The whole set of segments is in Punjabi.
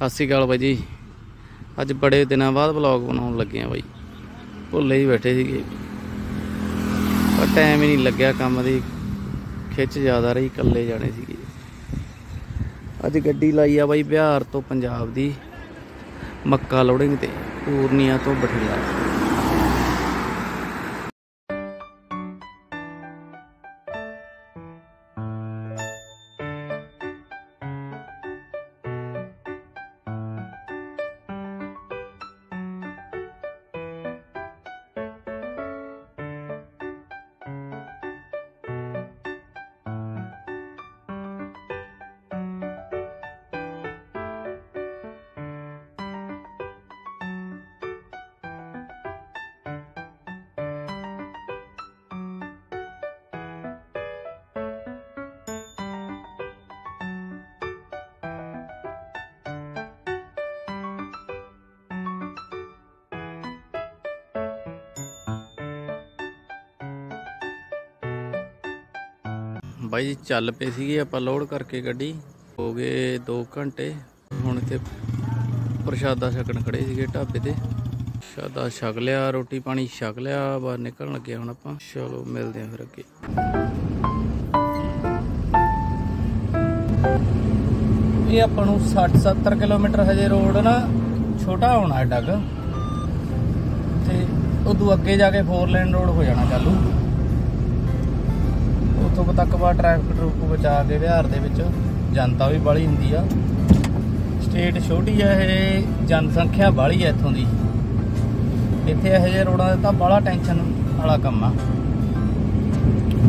ਸਤਿ ਸ਼੍ਰੀ ਅਕਾਲ ਬਾਈ ਜੀ। ਅੱਜ ਬੜੇ ਦਿਨਾਂ ਬਾਅਦ ਵਲੌਗ ਬਣਾਉਣ ਲੱਗੇ ਆ ਬਾਈ। ਭੁੱਲੇ ਹੀ ਬੈਠੇ ਸੀਗੇ। ਪਰ ਟਾਈਮ ਹੀ ਨਹੀਂ ਲੱਗਿਆ ਕੰਮ ਦੀ। ਖਿੱਚ ਜ਼ਿਆਦਾ ਰਹੀ, ਇਕੱਲੇ ਜਾਣੇ ਸੀਗੇ। ਅੱਜ ਗੱਡੀ ਲਾਈ ਆ ਬਾਈ ਬਿਹਾਰ ਤੋਂ ਪੰਜਾਬ ਦੀ। ਮੱਕਾ ਲੋਡਿੰਗ ਤੇ, ਪੂਰਨੀਆ ਤੋਂ ਬਠਿੰਡਾ। ਬਾਈ ਜੀ, ਚੱਲ ਪਏ ਸੀਗੇ ਆਪਾਂ ਲੋਡ ਕਰਕੇ ਗੱਡੀ। ਹੋ ਗਏ 2 ਘੰਟੇ। ਹੁਣ ਇੱਥੇ ਪ੍ਰਸ਼ਾਦਾ ਛਕਣ ਖੜੇ ਸੀਗੇ ਢਾਬੇ ਤੇ। ਪ੍ਰਸ਼ਾਦਾ ਛਕ ਲਿਆ, ਰੋਟੀ ਪਾਣੀ ਛਕ ਲਿਆ, ਬਾਹਰ ਨਿਕਲਣ ਲੱਗੇ ਹੁਣ ਆਪਾਂ। ਚਲੋ, ਮਿਲਦੇ ਆਂ ਫਿਰ ਅੱਗੇ। ਇਹ ਆਪਾਂ ਨੂੰ 60 70 ਕਿਲੋਮੀਟਰ ਹਜੇ ਰੋਡ ਨਾ ਛੋਟਾ ਹੋਣਾ ਡੱਗ। ਤੇ ਉਦੋਂ ਅੱਗੇ ਜਾ ਕੇ ਫੋਰ ਲੇਨ ਰੋਡ ਹੋ ਜਾਣਾ ਚਾਲੂ। ਉੱਥੋਂ ਤੱਕ ਵਾ ਟ੍ਰੈਫਿਕ ਟਰੂਕ ਬਚਾ ਕੇ ਬਿਹਾਰ ਦੇ ਵਿੱਚ ਜਨਤਾ ਵੀ ਬਾਹਲੀ ਹੁੰਦੀ ਆ। ਸਟੇਟ ਛੋਟੀ ਆ ਇਹ, ਜਨਸੰਖਿਆ ਬਾਹਲੀ ਆ ਇੱਥੋਂ ਦੀ। ਇੱਥੇ ਇਹੋ ਜਿਹੇ ਰੋਡਾਂ ਦੇ ਤਾਂ ਬਾਹਲਾ ਟੈਨਸ਼ਨ ਵਾਲਾ ਕੰਮ ਆ।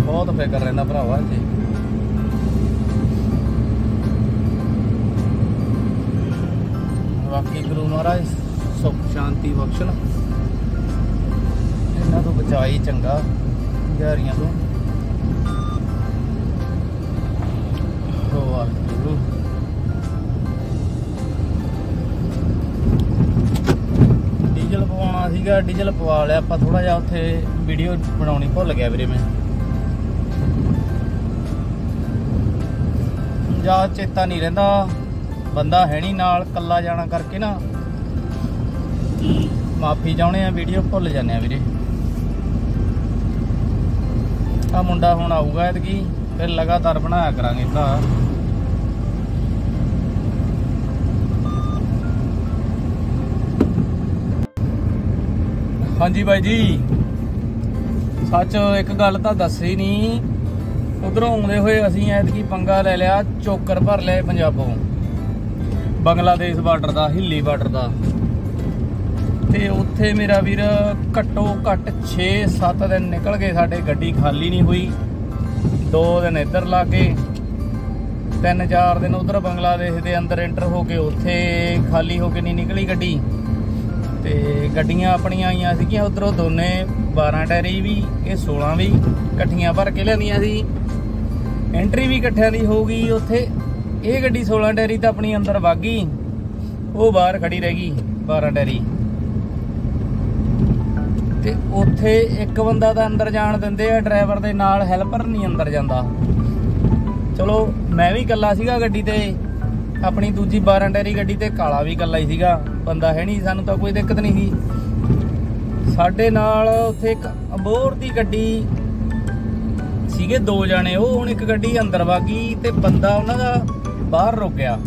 ਬਹੁਤ ਫਿਕਰ ਰਹਿੰਦਾ ਭਰਾਵਾ ਇੱਥੇ। ਬਾਕੀ ਗੁਰੂ ਮਹਾਰਾਜ ਸੁਖ, ਸ਼ਾਂਤੀ, ਬਖਸ਼ਣ। ਇਹਨਾਂ ਤੋਂ ਬਚਾਈ ਚੰਗਾ, ਬਿਹਾਰੀਆਂ ਤੋਂ। ਵਾਹਿਗੁਰੂ ਡੀਜ਼ਲ ਪਵਾਉਣਾ ਸੀਗਾ ਡੀਜ਼ਲ ਪਵਾ ਲਿਆ। ਆਪਾਂ ਥੋੜਾ ਜਿਹਾ ਉੱਥੇ ਵੀਡੀਓ ਬਣਾਉਣੀ ਭੁੱਲ ਗਿਆ ਵੀਰੇ ਮੈਂ। ਜਾ ਚੇਤਾ ਨਹੀਂ ਰਹਿੰਦਾ। ਬੰਦਾ ਹੈ ਨਹੀਂ ਨਾਲ ਕੱਲਾ ਜਾਣਾ ਕਰਕੇ ਨਾ। ਮਾਫੀ ਚਾਹੁੰਦੇ ਆ ਵੀਡੀਓ ਭੁੱਲ ਜਾਂਦੇ ਆ ਵੀਰੇ। ਆ ਮੁੰਡਾ ਹੁਣ ਆਊਗਾ ਐਤਕੀ, ਫਿਰ ਲਗਾਤਾਰ ਬਣਾਇਆ ਕਰਾਂਗੇ ਭਰਾ। ਹਾਂਜੀ ਬਾਈ ਜੀ। ਸੱਚ ਇੱਕ ਗੱਲ ਤਾਂ ਦੱਸੀ ਨਹੀਂ। ਉਧਰੋਂ ਆਉਂਦੇ ਹੋਏ ਅਸੀਂ ਐਤਕੀ ਪੰਗਾ ਲੈ ਲਿਆ, ਚੋਕਰ ਭਰ ਲਏ ਪੰਜਾਬੋਂ। ਬੰਗਲਾਦੇਸ਼ ਬਾਰਡਰ ਦਾ, ਹਿੱਲੀ ਬਾਰਡਰ ਦਾ। ਤੇ ਉੱਥੇ ਮੇਰਾ ਵੀਰ ਘੱਟੋ ਘੱਟ 6-7 ਦਿਨ ਨਿਕਲ ਗਏ ਸਾਡੇ, ਗੱਡੀ ਖਾਲੀ ਨਹੀਂ ਹੋਈ। ਦੋ ਦਿਨ ਇੱਧਰ ਲਾਗੇ ਤਿੰਨ ਚਾਰ ਦਿਨ ਉਧਰ ਬੰਗਲਾਦੇਸ਼ ਦੇ ਅੰਦਰ ਐਂਟਰ ਹੋ ਕੇ ਉੱਥੇ ਖਾਲੀ ਹੋ ਕੇ ਨਹੀਂ ਨਿਕਲੀ ਗੱਡੀ। ਤੇ ਗੱਡੀਆਂ ਆਪਣੀਆਂ ਆਈਆਂ ਸੀਗੀਆਂ ਉਧਰੋਂ ਦੋਨੇ 12 ਟੈਰੀ ਵੀ, ਇਹ 16 ਵੀ ਇਕੱਠੀਆਂ ਭਰ ਕੇ ਲਿਆਂਦੀਆਂ ਸੀ। ਐਂਟਰੀ ਵੀ ਇਕੱਠਿਆਂ ਦੀ ਹੋ ਗਈ ਉੱਥੇ। ਇਹ ਗੱਡੀ 16 ਟੈਰੀ ਤਾਂ ਆਪਣੀ ਅੰਦਰ ਵਾਗੀ ਉਹ ਬਾਹਰ ਖੜੀ ਰਹਿ ਗਈ 12 ਟੈਰੀ ਤੇ ਉੱਥੇ ਇੱਕ ਬੰਦਾ ਤਾਂ ਅੰਦਰ ਜਾਣ ਦਿੰਦੇ ਆ, ਡਰਾਈਵਰ ਦੇ ਨਾਲ ਹੈਲਪਰ ਨਹੀਂ ਅੰਦਰ ਜਾਂਦਾ। ਚਲੋ, ਮੈਂ ਵੀ ਇਕੱਲਾ ਸੀਗਾ ਗੱਡੀ ਤੇ। ਆਪਣੀ ਦੂਜੀ 12 ਟੈਰੀ ਗੱਡੀ ਤੇ ਕਾਲਾ ਵੀ ਇਕੱਲਾ ਹੀ ਸੀਗਾ, ਬੰਦਾ ਹੈ ਨਹੀਂ, ਸਾਨੂੰ ਤਾਂ ਕੋਈ ਦਿੱਕਤ ਨਹੀਂ ਸੀ। ਸਾਡੇ ਨਾਲ ਉੱਥੇ ਇੱਕ ਅਬੋਰ ਦੀ ਗੱਡੀ ਸੀਗੇ ਦੋ ਜਣੇ, ਉਹ ਹੁਣ ਇੱਕ ਗੱਡੀ ਅੰਦਰ ਵਾਗੀ ਤੇ ਬੰਦਾ ਉਹਨਾਂ ਦਾ ਬਾਹਰ ਰੁਕਿਆ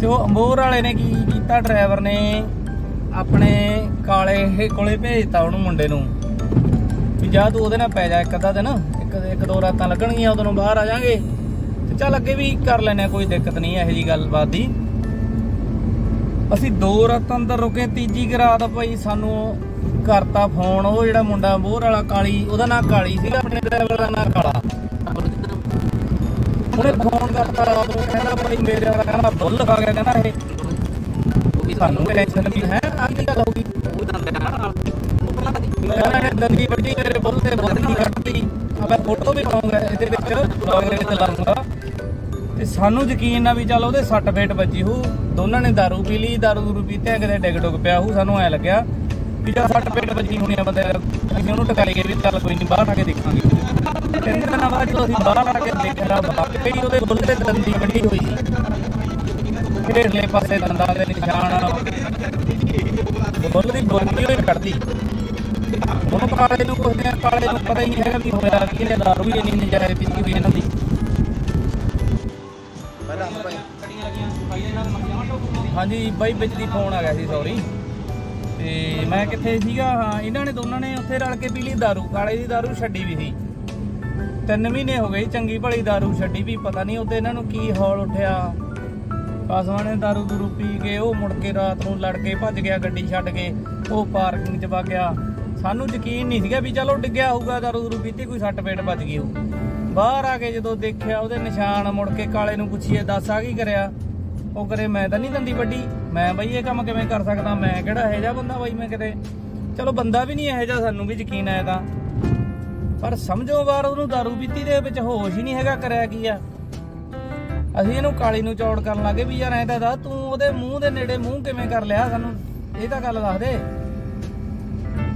ਤੇ ਉਹ ਅੰਬੋਰ ਵਾਲੇ ਨੇ ਕੀ ਕੀਤਾ, ਡਰਾਈਵਰ ਨੇ ਆਪਣੇ ਕਾਲੇ ਕੋਲੇ ਭੇਜਤਾ ਉਹਨੂੰ ਮੁੰਡੇ ਨੂੰ। ਵੀ ਜਾ ਤੂੰ ਉਹਦੇ ਨਾਲ ਪੈ ਜਾ, ਇੱਕ ਅੱਧਾ ਦਿਨ, ਇੱਕ ਇੱਕ ਦੋ ਰਾਤਾਂ ਲੱਗਣਗੀਆਂ, ਉਦੋਂ ਬਾਹਰ ਆ ਜਾਾਂਗੇ। ਚੱਲ ਅੱਗੇ ਵੀ ਕਰ ਲੈਣੇ ਕੋਈ ਦਿੱਕਤ ਨਹੀਂ ਇਹੋ ਜੀ ਗੱਲਬਾਤ ਦੀ। ਅਸੀਂ ਦੋ ਰਾਤਾਂ ਅੰਦਰ ਰੁਕੇ, ਤੀਜੀ ਰਾਤ ਭਾਈ ਸਾਨੂੰ ਕਰਤਾ ਫੋਨ, ਉਹ ਜਿਹੜਾ ਮੁੰਡਾ ਮੋਹਰ ਵਾਲਾ ਕਾਲੀ, ਉਹਦਾ ਨਾਂ ਕਾਲੀ ਸੀਗਾ, ਆਪਣੇ ਡਰਾਈਵਰ ਦਾ ਨਾਂ ਕਾਲਾ। ਉਹਨੇ ਫੋਨ ਕਰਤਾ, ਉਹ ਕਹਿੰਦਾ ਭਾਈ ਮੇਰੇ ਵਾਲਾ ਕਹਿੰਦਾ ਬੁੱਲ ਖਾ ਗਿਆ, ਕਹਿੰਦਾ ਇਹ। ਸਾਨੂੰ ਟੈਨਸ਼ਨ ਵੀ ਹੈ ਆਹ ਕੀ ਗੱਲ ਹੋ ਗਈ। ਮੈਂ ਦੰਦੀ ਵੱਡੀ ਮੇਰੇ ਬੁੱਲ ਤੇ ਬੁੱਲ ਨਹੀਂ ਕੱਟਦੀ ਮੈਂ ਫੋਟੋ ਵੀ ਪਾਉਂਗਾ, ਇਹਦੇ ਵਿੱਚ। ਬਲੌਗ ਦੇ ਲਾਉਂਗਾ ਤੇ ਸਾਨੂੰ ਯਕੀਨ ਆ ਵੀ ਚੱਲ ਉਹਦੇ ਸੱਟ ਫੇਟ ਵੱਜੀ ਹੂ ਦੋਨਾਂ ਨੇ दारू ਪੀ ਲਈ दारू ਦੂਰੂ ਪੀਤੇ ਕਿਤੇ ਡਿੱਗ ਡੁੱਗ ਪਿਆ ਹੂ ਸਾਨੂੰ ਐ ਲੱਗਿਆ ਵੀ ਜਾਂ ਸੱਟ ਫੇਟ ਵੱਜੀ ਹੋਣੀ ਆ ਬੰਦੇ ਅਸੀਂ ਉਹਨੂੰ ਟਕਾ ਲਈਏ ਵੀ ਚੱਲ ਕੋਈ ਨਹੀਂ ਬਾਹਰ ਆ ਕੇ ਦੇਖਾਂਗੇ ਤਿੰਨ ਦਿਨਾਂ ਬਾਅਦ ਜਦੋਂ ਅਸੀਂ ਬਾਹਰ ਆ ਕੇ ਦੇਖਿਆ ਵਾਕਈ ਉਹਦੇ ਬੁੱਲ ਤੇ ਦੰਦੀ ਵੱਡੀ ਹੋਈ ਸੀ ਹੇਠਲੇ ਪਾਸੇ ਦੰਦਾਂ ਦੇ ਨਿਸ਼ਾਨ ਬੁੱਲ ਦੀ ਬੋਲੀ ਹੋਈ ਕੱਢਦੀ ਉਹਨੂੰ ਕਾਲੇ ਨੂੰ ਪੁੱਛਦੇ ਆ ਕਾਲੇ ਨੂੰ ਪਤਾ ਹੀ ਨਹੀਂ ਹੈਗਾ ਵੀ ਹੋਇਆ ਕੀ ਇਹ ਦਾਰੂ ਵੀ ਇੰਨੀ ਨਜਾਇਜ਼ ਪੀਤੀ ਵੀ ਇਹਨਾਂ ਦੀ ਹਾਂਜੀ, ਬਾਈ ਵਿੱਚ ਦੀ ਫੋਨ ਆ ਗਿਆ ਸੀ ਸੌਰੀ ਤੇ ਮੈਂ ਕਿੱਥੇ ਸੀਗਾ? ਹਾਂ, ਇਹਨਾਂ ਨੇ ਦੋਨਾਂ ਨੇ ਉੱਥੇ ਰਲ ਕੇ ਪੀ ਲਈ ਦਾਰੂ, ਕਾਲੇ ਦੀ ਦਾਰੂ ਛੱਡੀ ਵੀ ਸੀ। ਤਿੰਨ ਮਹੀਨੇ ਹੋ ਗਏ, ਚੰਗੀ ਭਲੀ ਦਾਰੂ ਛੱਡੀ ਵੀ, ਪਤਾ ਨਹੀਂ ਉੱਤੇ ਇਹਨਾਂ ਨੂੰ ਕੀ ਹੌਲ ਉੱਠਿਆ। ਪਾਸਵਾਂ ਨੇ ਦਾਰੂ ਦੂਰੂ ਪੀ ਕੇ, ਉਹ ਮੁੜ ਕੇ ਰਾਤ ਨੂੰ ਲੜ ਕੇ ਭੱਜ ਗਿਆ ਗੱਡੀ ਛੱਡ ਕੇ, ਉਹ ਪਾਰਕਿੰਗ 'ਚ ਵਗ ਗਿਆ। ਸਾਨੂੰ ਯਕੀਨ ਨਹੀਂ ਸੀਗਾ ਵੀ ਚਲੋ ਡਿੱਗਿਆ ਹੋਊਗਾ, ਦਾਰੂ ਦੂਰੂ ਪੀਤੀ, ਕੋਈ ਸੱਟ ਪੇਟ ਵੱਜ ਗਈ ਹੋਊ। ਬਾਹਰ ਆ ਕੇ ਜਦੋਂ ਦੇਖਿਆ, ਉਹਦੇ ਨਿਸ਼ਾਨ ਮੁੜ ਕੇ ਕਾਲੇ ਨੂੰ ਪੁੱਛੀਏ, ਦੱਸ ਆ ਕੀ ਕਰਿਆ? ਉਹ ਕਰੇ, ਮੈਂ ਤਾਂ ਨਹੀਂ ਦੰਦੀ ਵੱਡੀ। ਮੈਂ ਬਈ ਇਹ ਕੰਮ ਕਿਵੇਂ ਕਰ ਸਕਦਾ? ਮੈਂ ਕਿਹੜਾ ਇਹੋ ਜਿਹਾ ਬੰਦਾ ਬਾਈ ਮੈਂ ਕਿਤੇ? ਚਲੋ, ਬੰਦਾ ਵੀ ਨਹੀਂ ਇਹੋ ਜਿਹਾ ਸਾਨੂੰ ਵੀ ਯਕੀਨ ਆਇਆ ਤਾਂ। ਪਰ ਸਮਝੋ ਵਾਰ ਉਹਨੂੰ ਦਾਰੂ ਪੀਤੀ ਦੇ ਵਿੱਚ, ਹੋਸ਼ ਹੀ ਨਹੀਂ ਹੈਗਾ, ਕਰਿਆ ਕੀ ਆ? ਅਸੀਂ ਇਹਨੂੰ ਕਾਲੀ ਨੂੰ ਚੌੜ ਕਰਨ ਲੱਗੇ ਵੀ ਯਾਰ ਐਂ ਤਾਂ ਦੱਸ, ਤੂੰ ਉਹਦੇ ਮੂੰਹ ਦੇ ਨੇੜੇ ਮੂੰਹ ਕਿਵੇਂ ਕਰ ਲਿਆ ਸਾਨੂੰ? ਇਹ ਤਾਂ ਗੱਲ ਦੱਸ ਦੇ।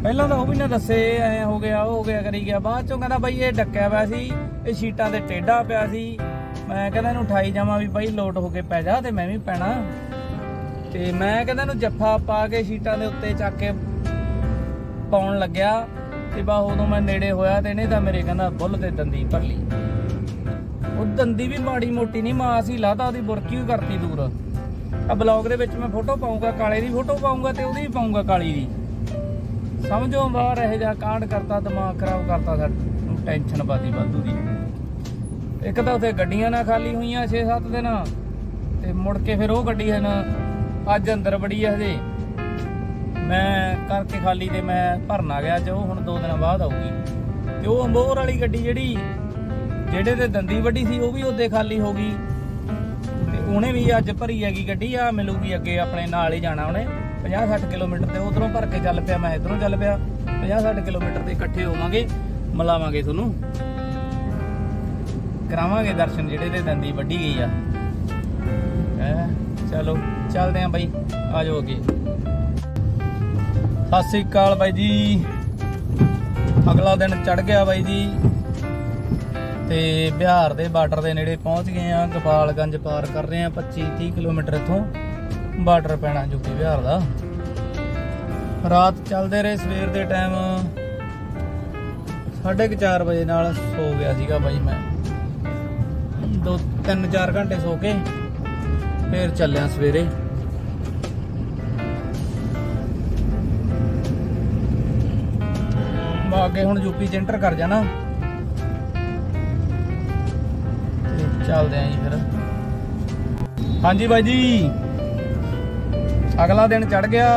ਪਹਿਲਾਂ ਤਾਂ ਉਹ ਵੀ ਨਾ ਦੱਸੇ, ਐ ਹੋ ਗਿਆ, ਉਹ ਹੋ ਗਿਆ, ਕਰੀ ਗਿਆ। ਬਾਅਦ ਚੋਂ ਕਹਿੰਦਾ ਬਾਈ ਇਹ ਡੱਕਿਆ ਪਿਆ ਸੀ, ਇਹ ਸ਼ੀਟਾਂ ਤੇ ਟੇਢਾ ਪਿਆ ਸੀ। ਮੈਂ ਕਹਿੰਦਾ ਇਹਨੂੰ ਉਠਾਈ ਜਾਵਾਂ ਵੀ ਬਾਈ ਲੋਟ ਹੋ ਕੇ ਪੈ ਜਾ ਤੇ ਮੈਂ ਵੀ ਪੈਣਾ। ਤੇ ਮੈਂ ਕਹਿੰਦਾ ਇਹਨੂੰ ਜੱਫਾ ਪਾ ਕੇ ਸ਼ੀਟਾਂ ਦੇ ਉੱਤੇ ਚੱਕ ਕੇ ਪਾਉਣ ਲੱਗਿਆ ਤੇ ਬਾ ਉਦੋਂ ਮੈਂ ਨੇੜੇ ਹੋਇਆ ਤੇ ਇਹਨੇ ਤਾਂ ਮੇਰੇ ਕਹਿੰਦਾ ਬੁੱਲ ਤੇ ਦੰਦੀ ਭਰ ਲਈ। ਉਹ ਦੰਦੀ ਵੀ ਮਾੜੀ ਮੋਟੀ ਨਹੀਂ ਮਾਸ ਹੀ ਲਾਤਾ, ਉਹਦੀ ਬੁਰਕੀ ਵੀ ਕਰਤੀ ਦੂਰ। ਆ ਬਲੌਗ ਦੇ ਵਿੱਚ ਮੈਂ ਫੋਟੋ ਪਾਉਂਗਾ ਕਾਲੇ ਦੀ ਫੋਟੋ ਪਾਉਂਗਾ ਤੇ ਉਹਦੀ ਵੀ ਪਾਉਂਗਾ ਕਾਲੀ ਦੀ। ਸਮਝੋ ਬਾਹਰ ਇਹ ਜਾ ਕਾਂਡ ਕਰਤਾ, ਦਿਮਾਗ ਖਰਾਬ ਕਰਤਾ ਸਾਨੂੰ ਟੈਨਸ਼ਨ ਪਾਤੀ ਵਾਧੂ ਦੀ। ਇੱਕ ਤਾਂ ਉੱਥੇ ਗੱਡੀਆਂ ਨਾ ਖਾਲੀ ਹੋਈਆਂ 6-7 ਦਿਨ। ਤੇ ਮੁੜ ਕੇ ਫਿਰ ਉਹ ਗੱਡੀ ਹਨ ਅੱਜ ਅੰਦਰ ਬੜੀ ਹੈ ਹਜੇ। ਮੈਂ ਕਰਕੇ ਖਾਲੀ ਤੇ ਮੈਂ ਭਰਨਾ ਆ ਗਿਆ ਜੋ ਹੁਣ 2 ਦਿਨਾਂ ਬਾਅਦ ਆਊਗੀ। ਤੇ ਉਹ ਅੰਬੋਰ ਵਾਲੀ ਗੱਡੀ ਜਿਹੜੀ, ਜਿਹੜੇ ਤੇ ਦੰਦੀ ਵੱਡੀ ਸੀ, ਉਹ ਵੀ ਉਹਦੇ ਖਾਲੀ ਹੋ ਗਈ। ਤੇ ਉਹਨੇ ਵੀ ਅੱਜ ਭਰੀ ਹੈਗੀ ਗੱਡੀ, ਆ ਮਿਲੂਗੀ ਅੱਗੇ ਆਪਣੇ ਨਾਲ ਹੀ ਜਾਣਾ ਉਹਨੇ। 50-60 ਕਿਲੋਮੀਟਰ ਤੇ ਉਧਰੋਂ ਭਰ ਕੇ ਚੱਲ ਪਿਆ, ਮੈਂ ਇਧਰੋਂ ਚੱਲ ਪਿਆ। 50-60 ਕਿਲੋਮੀਟਰ ਤੇ ਇਕੱਠੇ ਹੋਵਾਂਗੇ, ਮਿਲਾਵਾਂਗੇ ਤੁਹਾਨੂੰ। ਕਰਾਵਾਂਗੇ ਦਰਸ਼ਨ ਜਿਹੜੇ ਤੇ ਦੰਦੀ ਵੱਡੀ ਗਈ ਆ। ਹੈ? ਚਲੋ, ਚੱਲਦੇ ਆਂ ਬਾਈ। ਆ ਜਾਓ ਅੱਗੇ। ਸਤਿ ਸ੍ਰੀ ਅਕਾਲ ਬਾਈ ਜੀ। ਅਗਲਾ ਦਿਨ ਚੜ ਗਿਆ ਬਾਈ ਜੀ। ਤੇ ਬਿਹਾਰ ਦੇ ਬਾਰਡਰ ਦੇ ਨੇੜੇ ਪਹੁੰਚ ਗਏ ਆ। ਗੋਪਾਲਗੰਜ ਪਾਰ ਕਰ ਰਹੇ ਆ 25 30 ਕਿਲੋਮੀਟਰ ਇੱਥੋਂ। ਬਾਰਡਰ ਪੈਣਾ ਯੂਪੀ ਬਿਹਾਰ ਦਾ। ਰਾਤ ਚੱਲਦੇ ਰਹੇ ਸਵੇਰ ਦੇ ਟਾਈਮ 4:30 ਵਜੇ ਨਾਲ ਸੋ ਗਿਆ ਸੀਗਾ ਬਾਈ ਮੈਂ। ਦੋ ਤਿੰਨ ਚਾਰ ਘੰਟੇ ਸੋ ਕੇ ਫੇਰ ਚੱਲਿਆ ਸਵੇਰੇ। ਅੱਗੇ ਹੁਣ ਯੂਪੀ ਚ ਐਂਟਰ ਕਰ ਜਾਣਾ। ਚੱਲਦੇ ਆਂ ਜੀ ਫਿਰ। ਹਾਂਜੀ ਬਾਈ ਜੀ। ਅਗਲਾ ਦਿਨ ਚੜ ਗਿਆ।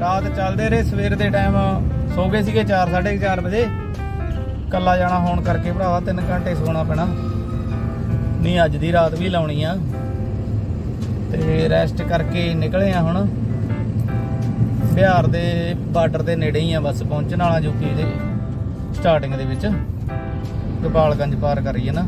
ਰਾਤ ਚੱਲਦੇ ਰਹੇ। ਸਵੇਰ ਦੇ ਟਾਈਮ ਸੋ ਗਏ ਸੀਗੇ 4 4:30 ਵਜੇ। ਕੱਲਾ ਜਾਣਾ ਹੋਣ ਕਰਕੇ ਭਰਾਵਾ 3 ਘੰਟੇ ਸੋਣਾ ਪੈਣਾ। ਨਹੀਂ, ਅੱਜ ਦੀ ਰਾਤ ਵੀ ਲਾਉਣੀ ਆ। ਤੇ ਰੈਸਟ ਕਰਕੇ ਨਿਕਲੇ ਆ ਹੁਣ। ਬਿਹਾਰ ਦੇ ਬਾਰਡਰ ਦੇ ਨੇੜੇ ਹੀ ਆ ਬਸ, ਪਹੁੰਚਣ ਵਾਲਾ ਯੂਪੀ ਦੇ ਸਟਾਰਟਿੰਗ ਦੇ ਵਿੱਚ। ਗੋਪਾਲਗੰਜ ਪਾਰ ਕਰੀਏ ਨਾ।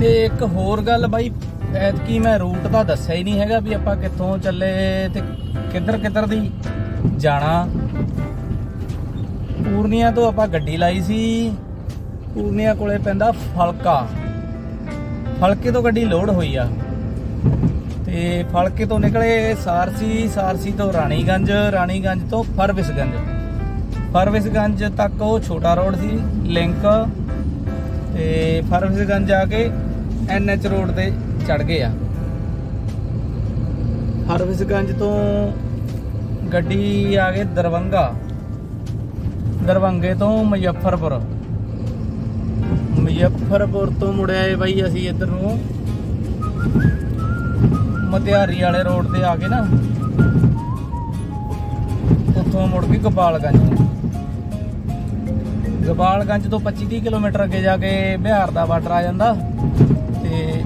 ਤੇ ਇੱਕ ਹੋਰ ਗੱਲ ਬਾਈ, ਐਤਕੀ ਮੈਂ ਰੂਟ ਤਾਂ ਦੱਸਿਆ ਹੀ ਨਹੀਂ ਹੈਗਾ ਵੀ ਆਪਾਂ ਕਿੱਥੋਂ ਚੱਲੇ ਤੇ ਕਿੱਧਰ ਕਿੱਧਰ ਦੀ ਜਾਣਾ। ਪੂਰਨੀਆ ਤੋਂ ਆਪਾਂ ਗੱਡੀ ਲਾਈ ਸੀ। ਪੂਰਨੀਆ ਕੋਲੇ ਪੈਂਦਾ ਫਲਕਾ। ਫਲਕੇ ਤੋਂ ਗੱਡੀ ਲੋਡ ਹੋਈ ਆ। ਤੇ ਫਲਕੇ ਤੋਂ ਨਿਕਲੇ ਸਾਰਸੀ ਸਾਰਸੀ ਤੋਂ ਰਾਣੀਗੰਜ ਰਾਣੀਗੰਜ ਤੋਂ ਫਰਵਿਸਗੰਜ। ਫਰਵਿਸਗੰਜ ਤੱਕ ਉਹ ਛੋਟਾ ਰੋਡ ਸੀ, ਲਿੰਕ। ਤੇ ਫਰਵਿਸਗੰਜ ਆ ਕੇ ਐਨਐਚ ਰੋਡ ਤੇ ਚੜ ਗਏ ਆ। ਫਰਵਿਸਗੰਜ ਤੋਂ ਗੱਡੀ ਆ ਗਏ ਦਰਵੰਗਾ। ਦਰਵੰਗੇ ਤੋਂ ਮੁਜ਼ੱਫਰਪੁਰ। ਮੁਜ਼ੱਫਰਪੁਰ ਤੋਂ ਮੁੜਿਆ ਏ ਬਾਈ ਅਸੀਂ ਇੱਧਰ ਨੂੰ। ਮਤਿਆਰੀ ਵਾਲੇ ਰੋਡ ਤੇ ਆ ਕੇ ਨਾ। ਉੱਥੋਂ ਮੁੜ ਕੇ ਗੋਪਾਲਗੰਜ ਗੋਪਾਲਗੰਜ ਤੋਂ 25-30 ਕਿਲੋਮੀਟਰ ਅੱਗੇ ਜਾ ਕੇ ਬਿਹਾਰ ਦਾ ਬਾਰਡਰ ਆ ਜਾਂਦਾ। ਤੇ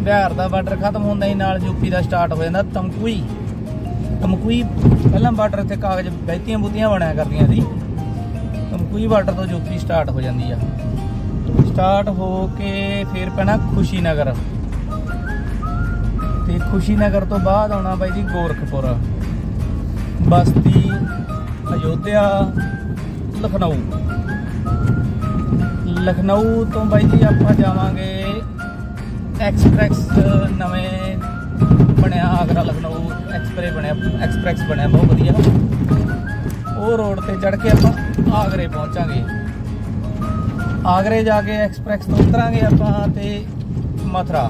ਬਿਹਾਰ ਦਾ ਬਾਰਡਰ ਖਤਮ ਹੁੰਦਾ ਹੀ ਨਾਲ ਯੂਪੀ ਦਾ ਸਟਾਰਟ ਹੋ ਜਾਂਦਾ ਤਮਕੂਈ ਤਮਕੂਈ ਪਹਿਲਾਂ ਬਾਰਡਰ ਇੱਥੇ ਕਾਗਜ਼ ਬਹਿਤੀਆਂ ਬੁੱਤੀਆਂ ਬਣਿਆ ਕਰਦੀਆਂ ਸੀ। ਤਮਕੂਈ ਬਾਰਡਰ ਤੋਂ ਯੂਪੀ ਸਟਾਰਟ ਹੋ ਜਾਂਦੀ ਆ। ਸਟਾਰਟ ਹੋ ਕੇ ਫਿਰ ਪੈਣਾ ਖੁਸ਼ੀਨਗਰ। ਤੇ ਖੁਸ਼ੀਨਗਰ ਤੋਂ ਬਾਅਦ ਆਉਣਾ ਬਾਈ ਜੀ ਗੋਰਖਪੁਰ। ਬਸਤੀ, ਅਯੋਧਿਆ, ਲਖਨਊ। ਲਖਨਊ ਤੋਂ ਬਾਈ ਜੀ ਆਪਾਂ ਜਾਵਾਂਗੇ ਐਕਸਪ੍ਰੈਸ, ਨਵੇਂ ਬਣਿਆ ਆਗਰਾ ਲਖਨਊ। ਐਕਸਪ੍ਰੈਸ ਬਣਿਆ ਐਕਸਪ੍ਰੈਸ ਬਣਿਆ, ਬਹੁਤ ਵਧੀਆ। ਉਹ ਰੋਡ ਤੇ ਚੜ ਕੇ ਆਪਾਂ ਆਗਰੇ ਪਹੁੰਚਾਂਗੇ। ਆਗਰੇ ਜਾ ਕੇ ਐਕਸਪ੍ਰੈਸ ਤੋਂ ਉਤਰਾਂਗੇ ਆਪਾਂ ਤੇ ਮਥੁਰਾ।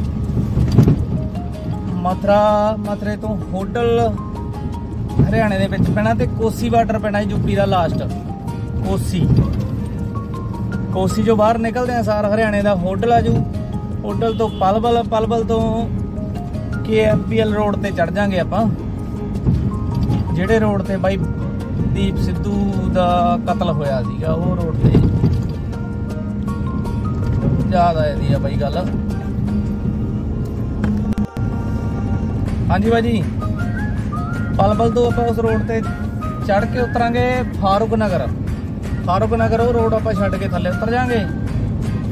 ਮਥੁਰਾ, ਮਥੁਰੇ ਤੋਂ ਹੋਟਲ ਹਰਿਆਣੇ ਦੇ ਵਿੱਚ ਪੈਣਾ ਤੇ ਕੋਸੀ ਬਾਰਡਰ ਪੈਣਾ ਯੂਪੀ ਦਾ ਲਾਸਟ ਕੋਸੀ। ਕੋਸੀ ਜੋ ਬਾਹਰ ਨਿਕਲਦੇ ਆ ਸਾਰ ਹਰਿਆਣੇ ਦਾ ਹੋਟਲ ਆ ਜੂ। ਹੋਟਲ ਤੋਂ ਪਲਵਲ ਪਲਵਲ ਤੋਂ ਕੇਐਮਪੀਐਲ ਰੋਡ ਤੇ ਚੜ ਜਾਾਂਗੇ ਆਪਾਂ। ਜਿਹੜੇ ਰੋਡ ਤੇ ਬਾਈ ਦੀਪ ਸਿੱਧੂ ਦਾ ਕਤਲ ਹੋਇਆ ਸੀਗਾ, ਉਹ ਰੋਡ ਤੇ। ਯਾਦ ਆਈ ਆ ਬਾਈ ਗੱਲ। ਹਾਂਜੀ ਬਾਜੀ ਪਲਵਲ ਤੋਂ ਆਪਾਂ ਉਸ ਰੋਡ ਤੇ ਚੜ ਕੇ ਉਤਰਾਂਗੇ ਫਾਰੂਕ ਨਗਰ। ਫਾਰੂਕ ਨਗਰ ਉਹ ਰੋਡ ਆਪਾਂ ਛੱਡ ਕੇ ਥੱਲੇ ਉਤਰ ਜਾਾਂਗੇ।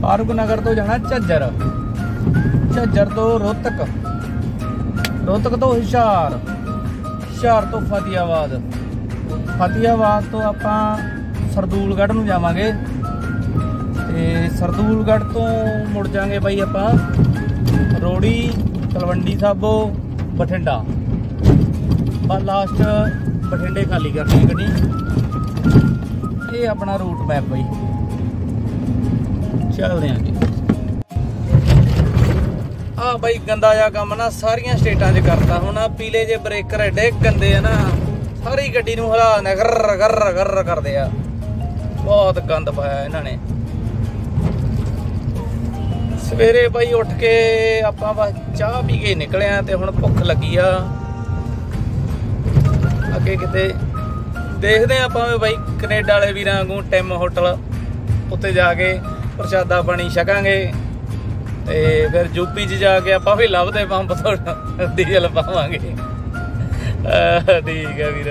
ਫਾਰੂਕ ਨਗਰ ਤੋਂ ਜਾਣਾ ਝੱਜਰ। ਝੱਜਰ ਤੋਂ ਰੋਹਤਕ। ਰੋਹਤਕ ਤੋਂ ਹਿਸ਼ਾਰ ਹਿਸ਼ਾਰ ਤੋਂ ਫਤਿਆਬਾਦ ਫਤਿਆਬਾਦ ਤੋਂ ਆਪਾਂ ਸਰਦੂਲਗੜ੍ਹ ਨੂੰ ਜਾਵਾਂਗੇ। ਤੇ ਸਰਦੂਲਗੜ੍ਹ ਤੋਂ ਮੁੜ ਜਾਾਂਗੇ ਬਾਈ ਆਪਾਂ ਰੋੜੀ, ਤਲਵੰਡੀ ਸਾਬੋ, ਬਠਿੰਡਾ। ਬਾ ਲਾਸਟ ਬਠਿੰਡੇ ਖਾਲੀ ਕਰਨੀ ਗੱਡੀ। ਇਹ ਆਪਣਾ ਰੂਟ ਮੈਪ ਬਾਈ। ਚੱਲਦੇ ਆਂ ਜੀ। ਆ ਬਾਈ ਗੰਦਾ ਜਿਹਾ ਕੰਮ ਨਾ ਸਾਰੀਆਂ ਸਟੇਟਾਂ 'ਚ ਕਰਤਾ ਹੁਣ। ਆ ਪੀਲੇ ਜੇ ਬ੍ਰੇਕਰ ਐਡੇ ਗੰਦੇ ਆ ਨਾ। ਸਾਰੀ ਗੱਡੀ ਨੂੰ ਹਿਲਾ ਨੇ ਗਰ ਗਰ ਗਰ ਕਰਦੇ ਆ। ਬਹੁਤ ਗੰਦ ਪਾਇਆ ਇਹਨਾਂ ਨੇ। ਸਵੇਰੇ ਬਾਈ ਉੱਠ ਕੇ ਆਪਾਂ ਬਸ ਚਾਹ ਪੀ ਕੇ ਨਿਕਲੇ ਆ ਤੇ ਹੁਣ ਭੁੱਖ ਲੱਗੀ ਆ। ਅੱਗੇ ਕਿਤੇ ਦੇਖਦੇ ਆ ਆਪਾਂ ਵੀ ਬਾਈ ਕੈਨੇਡਾ ਵਾਲੇ ਵੀਰਾਂ ਵਾਂਗੂ ਟਿਮ ਹੋਟਲ ਉੱਤੇ ਜਾ ਕੇ ਪ੍ਰਸ਼ਾਦਾ ਪਾਣੀ ਛਕਾਂਗੇ। ਤੇ ਫਿਰ ਯੂਪੀ 'ਚ ਜਾ ਕੇ ਆਪਾਂ ਵੀ ਲੱਭਦੇ ਪੰਪ ਤੋਂ, ਡੀਜ਼ਲ ਪਾਵਾਂਗੇ। ਠੀਕ ਆ ਵੀਰ।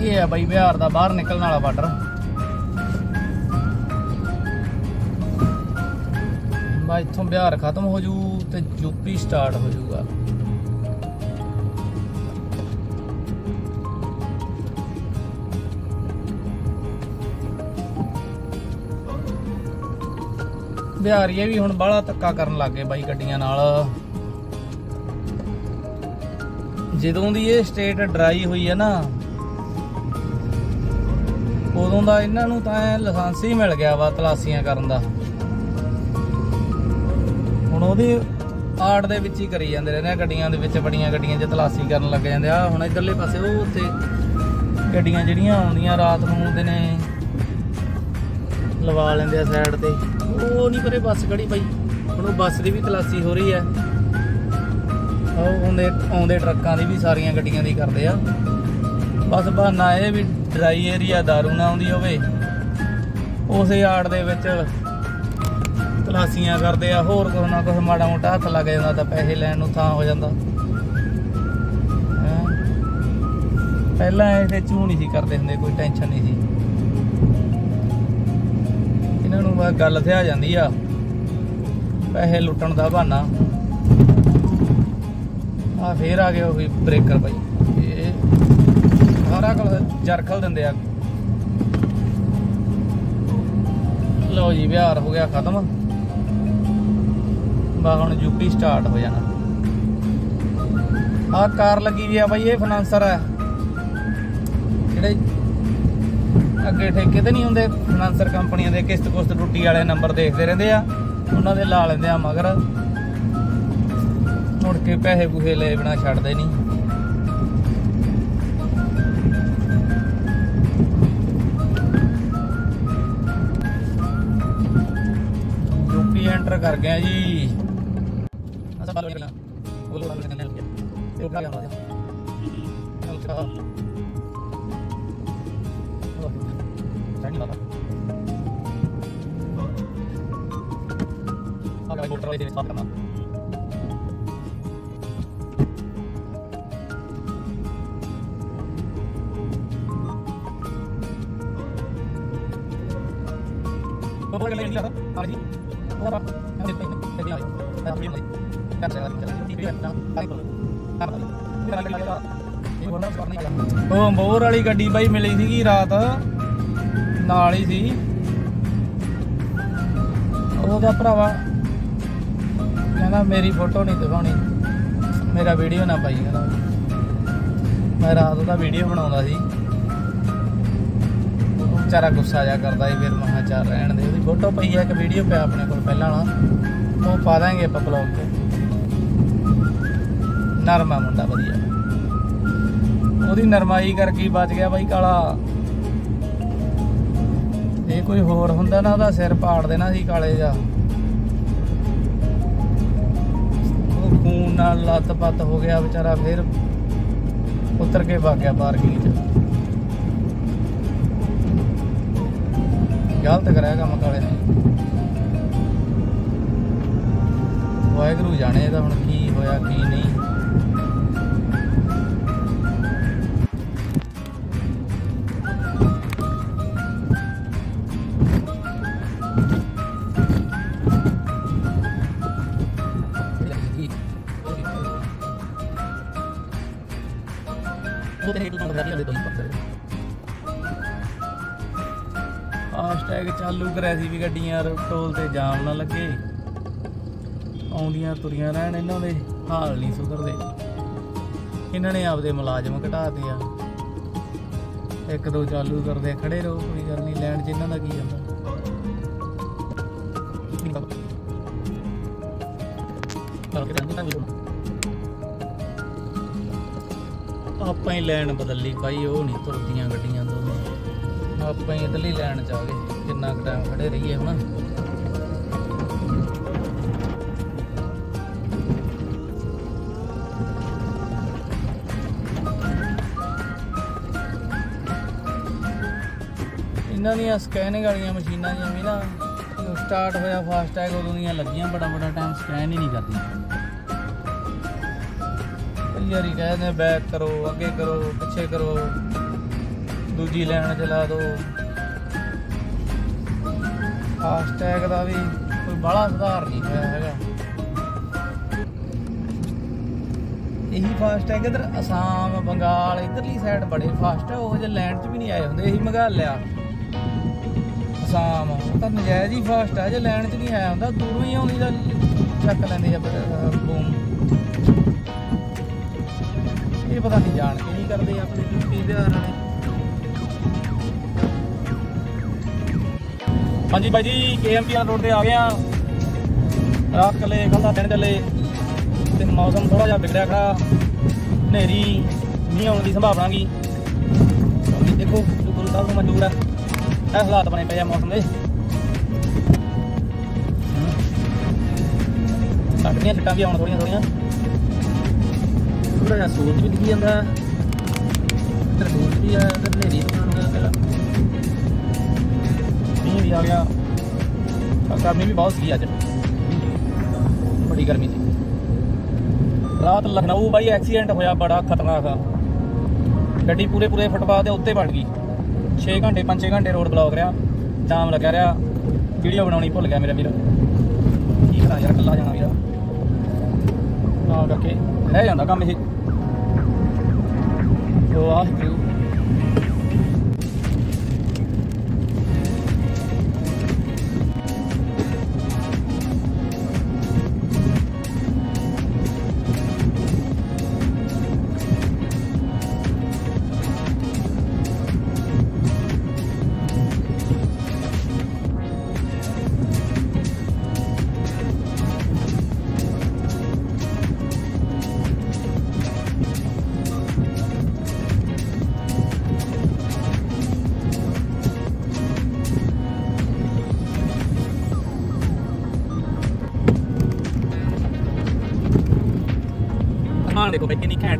ਇਹ ਆ ਬਾਈ, ਬਿਹਾਰ ਦਾ ਬਾਹਰ ਨਿਕਲਣ ਵਾਲਾ ਬਾਰਡਰ। ਬਾ, ਇੱਥੋਂ ਬਿਹਾਰ ਖਤਮ ਹੋ ਜੂ ਤੇ ਯੂਪੀ ਸਟਾਰਟ ਹੋ ਜਾਊਗਾ ਬਿਹਾਰੀਏ ਵੀ ਹੁਣ ਬਾਹਲਾ ਧੱਕਾ ਕਰਨ ਲੱਗ ਗਏ ਬਾਈ ਗੱਡੀਆਂ ਨਾਲ। ਜਦੋਂ ਦੀ ਇਹ ਸਟੇਟ ਡਰਾਈ ਹੋਈ ਹੈ ਨਾ, ਉਦੋਂ ਦਾ ਇਹਨਾਂ ਨੂੰ ਤਾਂ ਐਂ ਲਾਇਸੈਂਸ ਹੀ ਮਿਲ ਗਿਆ ਵਾ ਤਲਾਸੀਆਂ ਕਰਨ ਦਾ। ਹੁਣ ਉਹਦੀ ਆੜ ਦੇ ਵਿੱਚ ਹੀ ਕਰੀ ਜਾਂਦੇ ਰਹਿੰਦੇ ਆ, ਗੱਡੀਆਂ ਦੇ ਵਿੱਚ ਬੜੀਆਂ ਗੱਡੀਆਂ 'ਚ ਤਲਾਸੀ ਕਰਨ ਲੱਗ ਜਾਂਦੇ ਆ। ਹੁਣ ਇਧਰਲੇ ਪਾਸੇ ਉਹ ਉੱਥੇ ਗੱਡੀਆਂ ਜਿਹੜੀਆਂ ਆਉਂਦੀਆਂ ਰਾਤ ਨੂੰ ਆਉਂਦੇ ਨੇ, ਲਵਾ ਲੈਂਦੇ ਆ ਸਾਈਡ ਤੇ। ਉਹ ਨਹੀਂ ਪਰੇ ਬੱਸ ਖੜੀ ਪਈ। ਹੁਣ ਉਹ ਬੱਸ ਦੀ ਵੀ ਤਲਾਸੀ ਹੋ ਰਹੀ ਹੈ। ਆਉਂਦੇ ਆਉਂਦੇ ਟਰੱਕਾਂ ਦੀ ਵੀ ਸਾਰੀਆਂ ਗੱਡੀਆਂ ਦੀ ਕਰਦੇ ਆ। ਬਸ ਬਹਾਨਾ ਇਹ ਵੀ ਡਰਾਈ ਏਰੀਆ ਦਾਰੂ ਨਾ ਆਉਂਦੀ ਹੋਵੇ। ਉਸੇ ਆੜ ਦੇ ਵਿੱਚ ਤਲਾਸੀਆਂ ਕਰਦੇ ਆ, ਹੋਰ ਕੁਛ ਨਾ ਕੁਛ ਮਾੜਾ ਮੋਟਾ ਹੱਥ ਲੱਗ ਜਾਂਦਾ ਤਾਂ ਪੈਸੇ ਲੈਣ ਨੂੰ ਥਾਂ ਹੋ ਜਾਂਦਾ। ਪਹਿਲਾਂ ਇਹਦੇ ਚੂ ਨਹੀਂ ਸੀ ਕਰਦੇ ਹੁੰਦੇ, ਕੋਈ ਟੈਨਸ਼ਨ ਨਹੀਂ ਸੀ। ਇਹਨਾਂ ਨੂੰ ਗੱਲ ਤੇ ਜਾਂਦੀ ਆ। ਪੈਸੇ ਲੁੱਟਣ ਦਾ ਬਹਾਨਾ। ਆ, ਫੇਰ ਆ ਗਏ ਉਹ ਬ੍ਰੇਕਰ ਬਾਈ। ਇਹ ਸਾਰਾ ਕਲ ਜਰਖਲ ਦਿੰਦੇ ਆ। ਲਓ ਜੀ ਬਿਹਾਰ ਹੋ ਗਿਆ ਖਤਮ। ਬਾ ਹੁਣ ਯੂਪੀ ਸਟਾਰਟ ਹੋ ਜਾਣਾ। ਆ ਕਾਰ ਲੱਗੀ ਵੀ ਆ ਬਾਈ, ਇਹ ਫਾਈਨਾਂਸਰ ਹੈ ਜਿਹੜੇ ਅੱਗੇ ਠੇਕੇ ਤੇ ਨਹੀਂ ਹੁੰਦੇ ਫਾਈਨਾਂਸਰ ਕੰਪਨੀਆਂ ਦੇ ਕਿਸ਼ਤ ਕੁਸ਼ਤ ਟੁੱਟੀ ਵਾਲੇ ਨੰਬਰ ਦੇਖਦੇ ਰਹਿੰਦੇ ਆ। ਉਹਨਾਂ ਦੇ ਲਾ ਲੈਂਦੇ ਆ ਮਗਰ। ਮੁੜ ਕੇ ਪੈਸੇ ਪੂਹੇ ਲੈ ਬਿਨਾ ਛੱਡਦੇ ਨਹੀਂ। ਯੂਪੀ ਐਂਟਰ ਕਰ ਗਿਆ ਜੀ। ਅਸਾਂ ਬਾਲ ਨਿਕਲਣਾ। ਬੋਲੋ ਬਾਲ ਨਿਕਲਣਾ। ਇਹ ਉਪਰ ਗਿਆ ਅੱਛਾ। ਸਾਈਡ ਲਾ ਆਗਾ ਮੋਟਰ ਵਾਲੇ ਦੇ ਸਟਾਪ ਕਰਨਾ। ਉਹ ਅੰਬੋਰ ਵਾਲੀ ਗੱਡੀ ਬਾਈ ਮਿਲੀ ਸੀਗੀ ਰਾਤ। ਨਾਲ ਹੀ ਸੀ। ਉਹਦਾ ਭਰਾਵਾ ਕਹਿੰਦਾ ਮੇਰੀ ਫੋਟੋ ਨਹੀਂ ਦਿਖਾਉਣੀ। ਮੇਰਾ ਵੀਡੀਓ ਨਾ ਪਾਈ ਕਹਿੰਦਾ। ਮੈਂ ਰਾਤ ਉਹਦਾ ਵੀਡੀਓ ਬਣਾਉਂਦਾ ਸੀ। ਵਿਚਾਰਾ ਗੁੱਸਾ ਜਾ ਕਰਦਾ ਸੀ, ਫਿਰ ਮਹਾ ਚਾਰ ਰਹਿਣ ਦੇ। ਉਹਦੀ ਫੋਟੋ ਪਈ ਹੈ ਇੱਕ ਵੀਡੀਓ ਪਿਆ ਆਪਣੇ ਕੋਲ ਪਹਿਲਾਂ ਵਾਲਾ। ਉਹ ਪਾ ਦਾਂਗੇ ਆਪਾਂ ਬਲੌਗ ਤੇ। ਨਰਮਾ ਮੁੰਡਾ ਵਧੀਆ। ਉਹਦੀ ਨਰਮਾਈ ਕਰਕੇ ਬਚ ਗਿਆ ਬਾਈ ਕਾਲਾ। ਇਹ ਕੋਈ ਹੋਰ ਹੁੰਦਾ ਨਾ, ਉਹਦਾ ਸਿਰ ਪਾੜ ਦੇਣਾ ਸੀ ਕਾਲੇ ਜਾ ਉਹ ਖੂਨ ਨਾਲ ਲੱਤ-ਪੱਤ ਹੋ ਗਿਆ, ਵਿਚਾਰਾ ਫਿਰ ਉਤਰ ਕੇ ਵਗ ਗਿਆ ਪਾਰਕਿੰਗ 'ਚ। ਗਲਤ ਕਰਿਆ ਕੰਮ ਕਾਲੇ ਨੇ। ਵਾਹਿਗੁਰੂ ਜਾਣੇ ਇਹਦਾ ਹੁਣ ਕੀ ਹੋਇਆ ਕੀ ਨਹੀਂ। ਫਾਸਟੈਗ ਚਾਲੂ ਕਰਿਆ ਸੀ ਵੀ ਗੱਡੀਆਂ ਟੋਲ ਤੇ ਜਾਮ ਨਾ ਲੱਗੇ। ਆਉਂਦੀਆਂ ਤੁਰੀਆਂ ਰਹਿਣ ਇਹਨਾਂ ਦੇ, ਹਾਲ ਨਹੀਂ ਸੁਧਰਦੇ। ਇਹਨਾਂ ਨੇ ਆਪਦੇ ਮੁਲਾਜ਼ਮ ਘਟਾਤੇ ਆ। ਇੱਕ ਦੋ ਚਾਲੂ ਕਰਦੇ ਖੜੇ ਰਹੋ, ਕੋਈ ਗੱਲ ਨਹੀਂ, ਲੈਣ ਚ ਇਹਨਾਂ ਦਾ ਕੀ ਜਾਂਦਾ ਆਪਾਂ ਹੀ ਲੈਣ ਬਦਲੀ ਭਾਈ ਉਹ ਨਹੀਂ ਤੁਰਦੀਆਂ ਗੱਡੀਆਂ ਤੋਂ। ਆਪਾਂ ਹੀ ਇਧਰਲੀ ਲੈਣ ਚ ਆ ਗਏ ਕਿੰਨਾ ਕੁ ਟਾਈਮ ਖੜੇ ਰਹੀਏ ਹੁਣ। ਇਹਨਾਂ ਦੀਆਂ ਸਕੈਨਿੰਗ ਵਾਲੀਆਂ ਮਸ਼ੀਨਾਂ ਜਿਵੇਂ ਵੀ ਨਾ ਸਟਾਰਟ ਹੋਇਆ ਫਾਸਟੈਗ ਉਦੋਂ ਦੀਆਂ ਲੱਗੀਆਂ, ਬੜਾ ਬੜਾ ਟਾਈਮ ਸਕੈਨ ਹੀ ਨਹੀਂ ਕਰਦੀਆਂ ਕਈ ਵਾਰੀ ਕਹਿੰਦੇ ਬੈਕ ਕਰੋ, ਅੱਗੇ ਕਰੋ, ਪਿੱਛੇ ਕਰੋ। ਦੂਜੀ ਲੈਣ ਚਲਾ ਦੋ। ਫਾਸਟੈਗ ਦਾ ਵੀ ਕੋਈ ਬੜਾ ਸੁਧਾਰ ਨਹੀਂ ਹੋਇਆ ਹੈਗਾ। ਇਹੀ ਫਾਸਟੈਗ ਇਧਰ ਅਸਾਮ, ਬੰਗਾਲ, ਇਧਰਲੀ ਸਾਈਡ ਬੜੇ ਫਾਸਟ ਹੈ ਉਹ ਜੇ ਲੈਂਡ 'ਚ ਵੀ ਨਹੀਂ ਆਏ ਹੁੰਦੇ, ਇਹੀ ਮੇਘਾਲਿਆ ਅਸਾਮ ਤਾਂ ਨਜਾਇਜ਼ ਹੀ ਫਾਸਟ ਆ, ਜੇ ਲੈਂਡ 'ਚ ਨਹੀਂ ਆਇਆ ਹੁੰਦਾ, ਦੂਰੋਂ ਹੀ ਆਉਂਦੀ ਦਾ ਚੱਕ ਲੈਂਦੇ ਆ ਬੂਮ ਇਹ ਪਤਾ ਨਹੀਂ ਜਾਣ ਕੇ ਨਹੀਂ ਕਰਦੇ ਆਪਣੇ ਯੂਪੀ ਬਿਹਾਰ ਵਾਲੇ ਹਾਂਜੀ ਬਾਈ ਜੀ ਕੇਐਮਪੀਆਰ ਰੋਡ ਤੇ ਆ ਗਏ ਆ ਰਾਤ ਕੱਲੇ ਕੱਲ ਦਾ ਦਿਨ ਚੱਲੇ। ਤੇ ਮੌਸਮ ਥੋੜਾ ਜਿਹਾ ਵਿਗੜਿਆ ਖੜਾ। ਹਨੇਰੀ, ਮੀਂਹ ਆਉਣ ਦੀ ਸੰਭਾਵਨਾ ਗਈ ਦੇਖੋ, ਗੁਰੂ ਸਾਹਿਬ ਨੂੰ ਮਨਜ਼ੂਰ ਹੈ ਇਹ ਹਾਲਾਤ ਬਣੇ ਪਏ ਆ ਮੌਸਮ ਦੇ। ਲੱਗਦੀਆਂ ਛਿੱਟਾਂ ਵੀ ਆਉਣ ਥੋੜੀਆਂ ਥੋੜੀਆਂ ਥੋੜਾ ਜਿਹਾ ਸੂਰਜ ਵੀ ਦਿਖੀ ਜਾਂਦਾ। ਇੱਧਰ ਸੂਰਜ ਵੀ ਆ, ਇੱਧਰ ਹਨੇਰੀ ਵੀ ਆਉਣ ਲੱਗਾ ਪਹਿਲਾਂ ਮੀਂਹ ਵੀ ਆ ਗਿਆ ਤਾਂ ਗਰਮੀ ਵੀ ਬਹੁਤ ਰਾਤ ਲਖਨਊ ਬਾਈ ਐਕਸੀਡੈਂਟ ਹੋਇਆ, ਬੜਾ ਖਤਰਨਾਕ। ਗੱਡੀ ਪੂਰੇ ਪੂਰੇ ਫੁੱਟਪਾਥ ਦੇ ਉੱਤੇ ਵੜ ਗਈ। 6 ਘੰਟੇ 5-6 ਘੰਟੇ ਰੋਡ ਬਲੌਕ ਰਿਹਾ, ਜਾਮ ਲੱਗਿਆ ਰਿਹਾ। ਵੀਡੀਓ ਬਣਾਉਣੀ ਭੁੱਲ ਗਿਆ ਮੇਰਾ ਵੀਰ। ਕੀ ਕਰਾਂ ਯਾਰ ਕੱਲਾ ਜਾਣਾ ਵੀਰਾ। ਤਾਂ ਕਰਕੇ ਰਹਿ ਜਾਂਦਾ ਕੰਮ ਇਹ। ਵਾਹਿਗੁਰੂ ਹਾਂ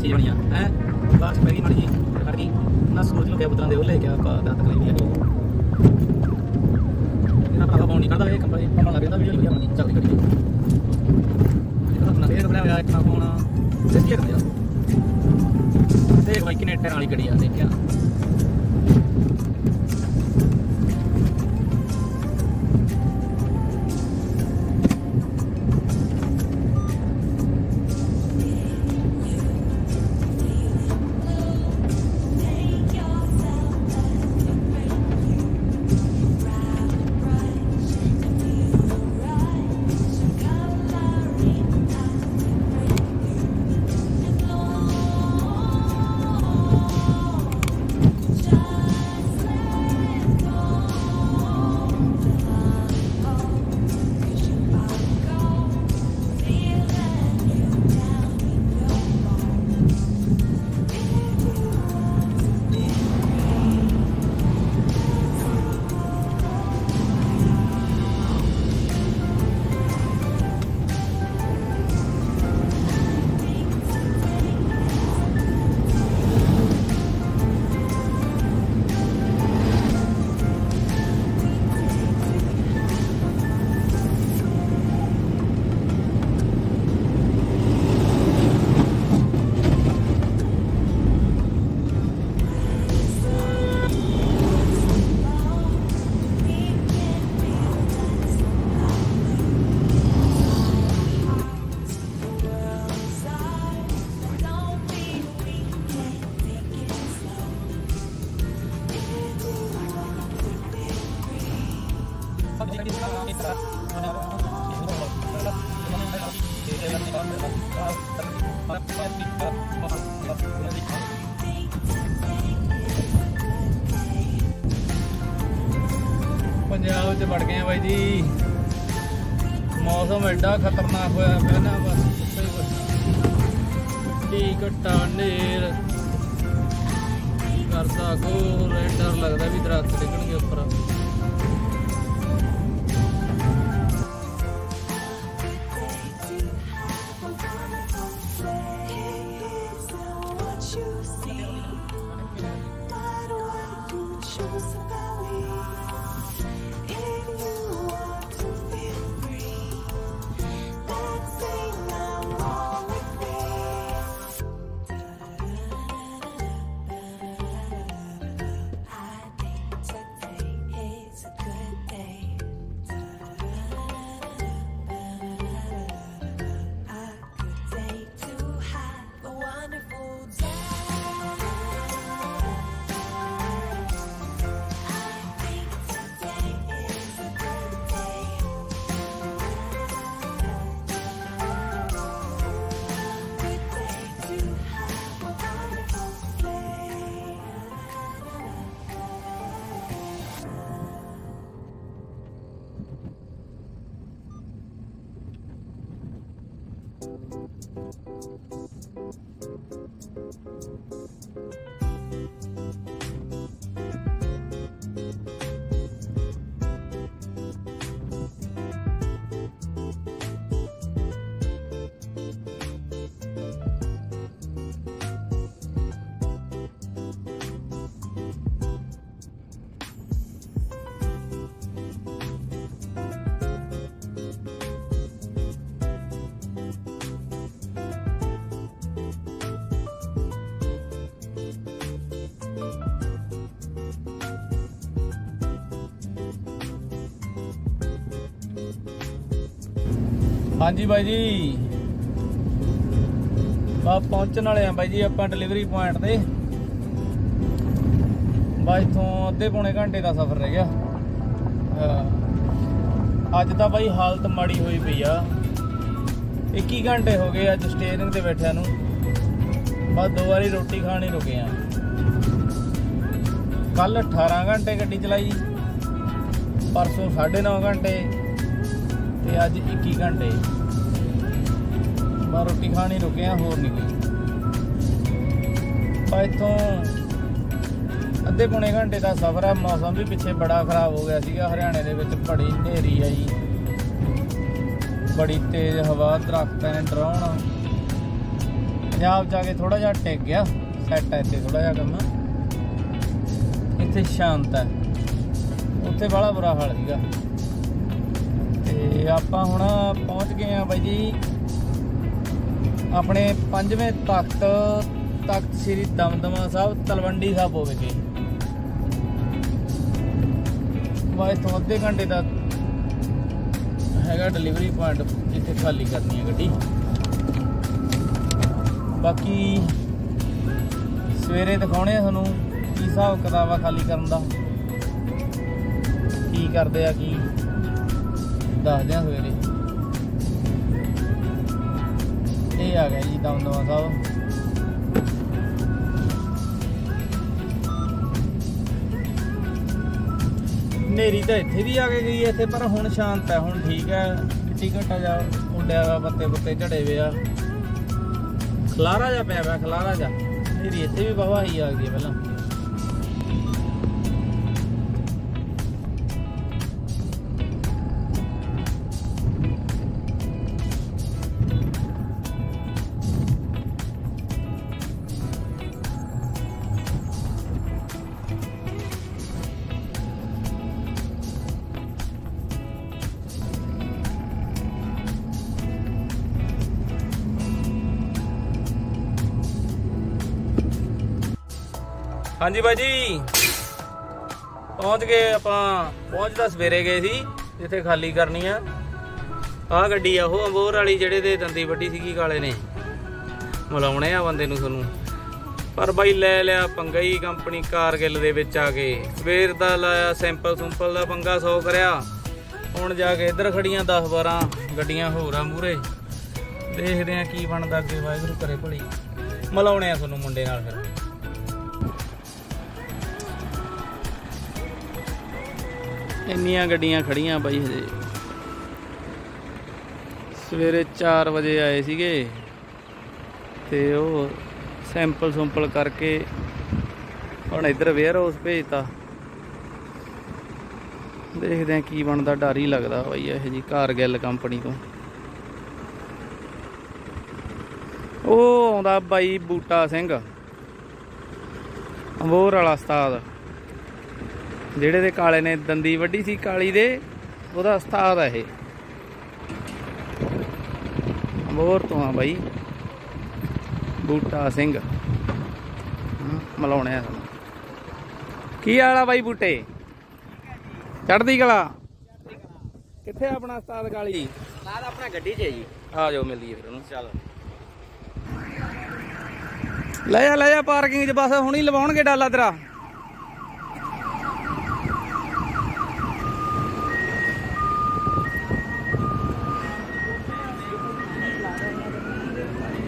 ਚੀਜ਼ ਬਣੀ ਆ। ਹੈ? ਬਾਸ ਪੈ ਗਈ ਮੜੀ ਜੀ ਖੜ ਗਈ। ਨਾ ਸੋਚ ਲੋ ਕਿ ਬੁੱਤਾਂ ਦੇ ਉਹ ਲੈ ਕੇ ਆਪਾਂ ਦਾ ਤਕਲੀਫ ਨਹੀਂ ਹੈਗੀ ਇਹਨਾਂ ਦਾ ਪਾਉਣ ਨਹੀਂ ਕਰਦਾ ਇਹ ਕੰਪਨੀ ਕੰਮ ਲੱਗ ਜਾਂਦਾ ਵੀ ਵਧੀਆ ਬਣੀ ਚੱਲਦੀ ਕਰੀ ਇਹਦਾ ਆਪਣਾ ਫੇਰ ਬਣਾਇਆ ਹੋਇਆ ਇੱਕ ਨਾ ਫੋਨ ਸਿੱਧੀ ਕਰਦੇ ਆ। ਦੇਖ ਬਾਈ ਕਿੰਨੇ ਟੈਰ ਵਾਲੀ ਗੱਡੀ ਆ, ਦੇਖਿਆ। ਐਡਾ ਖਤਰਨਾਕ ਹੋਇਆ ਪਿਆ ਨਾ ਬਸ ਪੁੱਛੋ ਹੀ ਕੁਛ ਕੀ ਕਰਦਾ ਕੋ ਡਰ ਲੱਗਦਾ ਵੀ ਦਰਖਤ ਡਿੱਗਣਗੇ ਉੱਪਰ। Wonderful Thank you. ਹਾਂਜੀ ਬਾਈ ਜੀ। ਬਾ ਪਹੁੰਚਣ ਵਾਲੇ ਆ ਬਾਈ ਜੀ ਆਪਾਂ ਡਿਲੀਵਰੀ ਪੁਆਇੰਟ ਤੇ। ਬਾ ਇੱਥੋਂ ਅੱਧੇ ਪੌਣੇ ਘੰਟੇ ਦਾ ਸਫ਼ਰ ਰਹਿ ਗਿਆ। ਅੱਜ ਤਾਂ ਬਾਈ ਹਾਲਤ ਮਾੜੀ ਹੋਈ ਪਈ ਆ। 21 ਘੰਟੇ ਹੋ ਗਏ ਅੱਜ ਸਟੇਰਿੰਗ ਤੇ ਬੈਠਿਆਂ ਨੂੰ। ਬਸ ਦੋ ਵਾਰੀ ਰੋਟੀ ਖਾਣੀ ਰੁਕੇ ਆ। ਕੱਲ 18 ਘੰਟੇ ਗੱਡੀ ਚਲਾਈ ਪਰਸੋਂ 9.5 ਘੰਟੇ ਤੇ ਅੱਜ 21 ਘੰਟੇ। ਬਾ ਰੋਟੀ ਖਾਣੀ ਰੁਕੇ ਆ ਹੋਰ ਨਹੀਂ ਕੋਈ। ਬਾ ਇੱਥੋਂ ਅੱਧੇ ਪੌਣੇ ਘੰਟੇ ਦਾ ਸਫ਼ਰ ਆ ਮੌਸਮ ਵੀ ਪਿੱਛੇ ਬੜਾ ਖਰਾਬ ਹੋ ਗਿਆ ਸੀਗਾ। ਹਰਿਆਣੇ ਦੇ ਵਿੱਚ ਬੜੀ ਹਨੇਰੀ ਆਈ। ਬੜੀ ਤੇਜ਼ ਹਵਾ, ਦਰਖਤਾਂ ਨੇ ਡਰਾਉਣ। ਪੰਜਾਬ ਜਾ ਕੇ ਥੋੜਾ ਜਿਹਾ ਟਿਕ ਗਿਆ। ਸੈੱਟ ਹੈ ਇੱਥੇ ਥੋੜਾ ਜਿਹਾ ਕੰਮ। ਇੱਥੇ ਸ਼ਾਂਤ ਹੈ। ਉੱਥੇ ਬੜਾ ਬੁਰਾ ਹਾਲ ਸੀਗਾ। ਤੇ ਆਪਾਂ ਹੁਣ ਪਹੁੰਚ ਗਏ ਆ ਬਾਈ ਜੀ ਆਪਣੇ ਪੰਜਵੇਂ ਤਖਤ ਤਖਤ ਸ੍ਰੀ ਦਮਦਮਾ ਸਾਹਿਬ, ਤਲਵੰਡੀ ਸਾਹਿਬ ਹੋਵੇਗੇ ਬਾਈ ਤੋਂ ਅੱਧੇ ਘੰਟੇ ਦਾ ਹੈਗਾ ਡਿਲੀਵਰੀ ਪੁਆਇੰਟ ਇੱਥੇ ਖਾਲੀ ਕਰਨੀ ਹੈ ਗੱਡੀ। ਬਾਕੀ ਸਵੇਰੇ ਦਿਖਾਉਣੇ ਆ ਤੁਹਾਨੂੰ ਕੀ ਹਿਸਾਬ ਕਿਤਾਬ ਆ ਖਾਲੀ ਕਰਨ ਦਾ। ਕੀ ਕਰਦੇ ਆ, ਕੀ ਦੱਸਦੇ ਆ ਸਵੇਰੇ। ਇਹ ਆ ਗਿਆ ਜੀ ਦਮਦਮਾ ਸਾਹਿਬ ਨੇਰੀ ਤਾਂ ਇੱਥੇ ਵੀ ਆ ਕੇ ਗਈ ਇੱਥੇ, ਪਰ ਹੁਣ ਸ਼ਾਂਤ ਹੈ ਹੁਣ ਠੀਕ ਹੈ ਕਿੱਟੀ ਘਟਾ ਜਾ ਉੱਡਿਆ ਵਾ ਪੱਤੇ ਪੱਤੇ ਝੜੇ ਵੇ ਆ। ਖਲਾਰਾ ਜਾ ਪਿਆ ਵਾ ਖਲਾਰਾ ਜਾ ਨੇਰੀ ਇੱਥੇ ਵੀ ਬਵਾਹੀ ਆ ਗਈ ਪਹਿਲਾਂ। ਹਾਂਜੀ ਬਾਜੀ ਪਹੁੰਚ ਗਏ ਆਪਾਂ ਪਹੁੰਚਦਾ ਸਵੇਰੇ ਗਏ ਸੀ, ਜਿੱਥੇ ਖਾਲੀ ਕਰਨੀ ਆ। ਆਹ ਗੱਡੀ ਆ, ਉਹ ਅੰਬੋਰ ਵਾਲੀ ਜਿਹੜੇ ਦੇ ਦੰਦੀ ਵੱਡੀ ਸੀਗੀ ਕਾਲੇ ਨੇ। ਮਿਲਾਉਣੇ ਆ ਬੰਦੇ ਨੂੰ ਤੁਹਾਨੂੰ। ਪਰ ਬਾਈ ਲੈ ਲਿਆ ਪੰਗਾ ਹੀ ਕੰਪਨੀ ਕਾਰਗਿਲ ਦੇ ਵਿੱਚ ਆ ਕੇ। ਸਵੇਰ ਦਾ ਲਾਇਆ ਸੈਂਪਲ ਸੁੰਪਲ ਦਾ ਪੰਗਾ 100 ਕਰਿਆ। ਹੁਣ ਜਾ ਕੇ ਇੱਧਰ ਖੜੀਆਂ 10 12 ਗੱਡੀਆਂ ਹੋਰ ਆ ਮੂਰੇ ਦੇਖਦੇ ਆ ਕੀ ਬਣਦਾ ਅੱਗੇ ਵਾਹਿਗੁਰੂ ਕਰੇ ਭਲੀ। ਮਿਲਾਉਣੇ ਆ ਤੁਹਾਨੂੰ ਮੁੰਡੇ ਨਾਲ ਫਿਰ। ਇੰਨੀਆਂ ਗੱਡੀਆਂ ਖੜੀਆਂ ਬਾਈ ਹਜੇ। ਸਵੇਰੇ 4 ਵਜੇ ਆਏ ਸੀਗੇ ਤੇ ਉਹ ਸੈਂਪਲ ਸੰਪਲ ਕਰਕੇ ਹੁਣ ਇੱਧਰ ਵੇਅਰ ਹਾਊਸ ਭੇਜਤਾ। ਦੇਖਦੇ ਆ ਕੀ ਬਣਦਾ, ਡਰ ਹੀ ਲੱਗਦਾ ਬਾਈ ਇਹ ਜੀ ਕਾਰਗਿਲ ਕੰਪਨੀ ਤੋਂ। ਉਹ ਆਉਂਦਾ ਬਾਈ ਬੂਟਾ ਸਿੰਘ ਅੰਬੋਰ ਵਾਲਾ ਉਸਤਾਦ। ਜਿਹੜੇ ਦੇ ਕਾਲੇ ਨੇ ਦੰਦੀ ਵੱਡੀ ਸੀ ਕਾਲੀ ਦੇ ਉਹਦਾ ਉਸਤਾਦ ਆ ਇਹ। ਅੰਬੋਰ ਤੋਂ ਆ ਬਾਈ। ਬੂਟਾ ਸਿੰਘ। ਮਿਲਾਉਣੇ ਆ ਕੀ ਹਾਲ ਆ ਬਾਈ ਬੂਟੇ? ਚੜਦੀ ਕਲਾ? ਕਿੱਥੇ ਆਪਣਾ ਉਸਤਾਦ ਕਾਲੀ? ਨਾਲ ਆਪਣਾ ਗੱਡੀ 'ਚ ਹੈ ਜੀ। ਆ ਜਾਓ ਮਿਲੀਏ ਫਿਰ ਉਹਨੂੰ। ਚਲ। ਲੈ ਜਾ ਲੈ ਜਾ ਪਾਰਕਿੰਗ 'ਚ ਬਸ ਹੁਣੀ ਲਵਾਉਣਗੇ ਡਾਲਾ ਤੇਰਾ